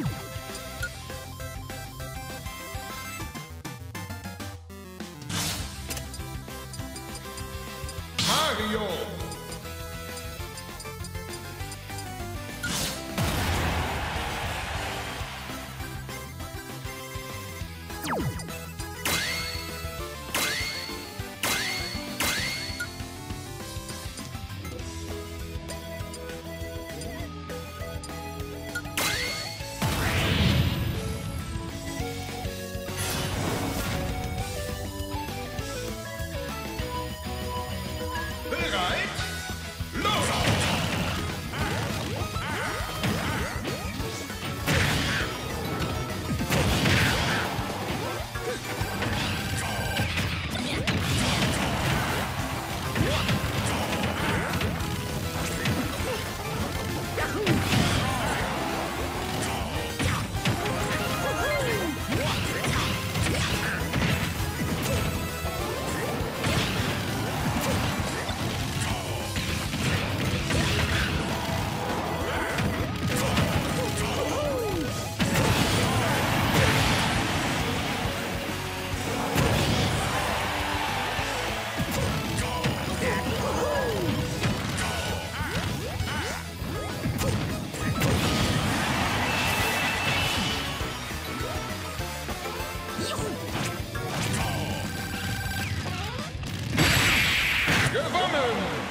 you gewonnen!